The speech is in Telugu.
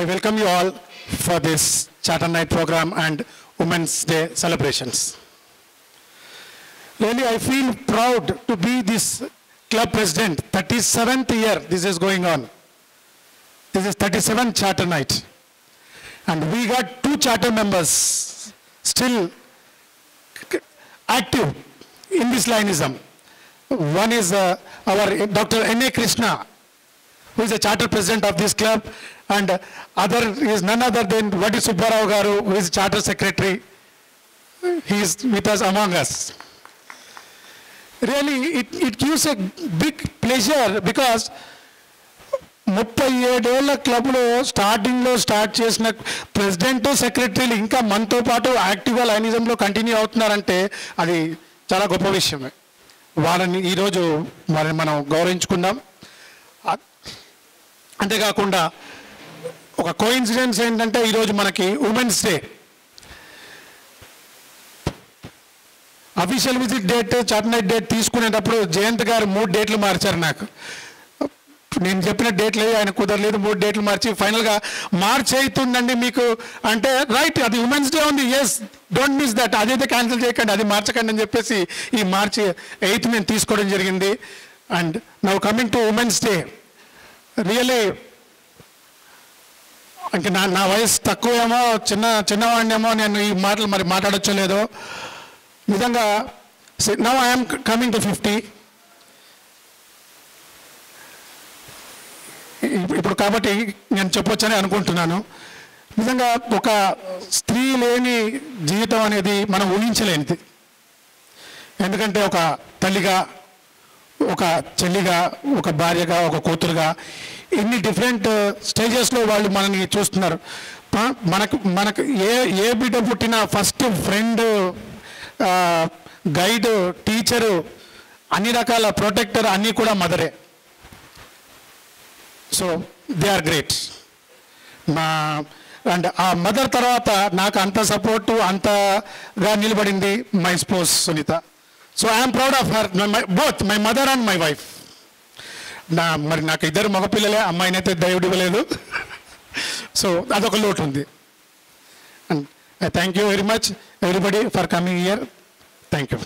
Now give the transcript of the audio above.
I welcome you all for this Charter Night program and Women's Day celebrations. Really, I feel proud to be this club president. 37th year this is going on. This is 37th Charter Night. And we got two charter members still active in this lineism. One is uh, our Dr. N.A. Krishna, who is the charter president of this club, and uh, other is none other than Vadi Subbarao Garu, who is charter secretary. He is with us among us. Really, it, it gives a big pleasure because ముప్పై ఏడేళ్ళ క్లబ్లో స్టార్టింగ్లో స్టార్ట్ చేసిన ప్రెసిడెంట్ సెక్రటరీలు ఇంకా మనతో పాటు యాక్టివ్గా లైనిజంలో కంటిన్యూ అవుతున్నారంటే అది చాలా గొప్ప విషయమే వాళ్ళని ఈరోజు వారిని మనం గౌరవించుకుందాం అ- అంతేకాకుండా ఒక కోఇన్సిడెన్స్ ఏంటంటే ఈరోజు మనకి women's day official visit date చార్టనైట్ date తీసుకునేటప్పుడు జయంత్ గారు మూడు డేట్లు మార్చారు నాకు. నేను చెప్పిన డేట్లు ఆయన కుదరలేదు మూడు డేట్లు మార్చి ఫైనల్గా మార్చ్ అవుతుందండి మీకు. అంటే రైట్ అది ఉమెన్స్ డే ఉంది. ఎస్ డోంట్ మిస్ దట్ అదైతే క్యాన్సిల్ చేయకండి అది మార్చకండి అని చెప్పేసి ఈ మార్చి ఎయిత్ నేను తీసుకోవడం జరిగింది. And now coming to women's day really ఇంక నా నా వయసు తక్కువేమో చిన్న చిన్నవాడినేమో నేను ఈ మాటలు మరి మాట్లాడొచ్చో లేదో. నిజంగా now I'm coming to fifty ఇప్పుడు కాబట్టి నేను చెప్పొచ్చని అనుకుంటున్నాను. నిజంగా ఒక స్త్రీ లేని జీవితం అనేది మనం ఊహించలేనిది. ఎందుకంటే ఒక తల్లిగా ఒక చెల్లిగా ఒక భార్యగా ఒక కూతురుగా ఎన్ని డిఫరెంట్ స్టేజెస్లో వాళ్ళు మనని చూస్తున్నారు. మనకు మనకు ఏ ఏ బిడ్డ పుట్టిన ఫస్ట్ ఫ్రెండ్ గైడ్ టీచరు అన్ని రకాల ప్రొటెక్టర్ అన్నీ కూడా మదరే సో దే ఆర్ గ్రేట్ మా అండ్ ఆ మదర్ తర్వాత నాకు అంత సపోర్టు అంతగా నిలబడింది my spouse Sunitha. So I'm proud of her both my mother and my wife నా మరి నాకు ఇద్దరు మగపిల్లలే అమ్మాయినైతే దయవుడు ఇవ్వలేదు. సో అదొక లోటు ఉంది. And thank you very much everybody for coming here thank you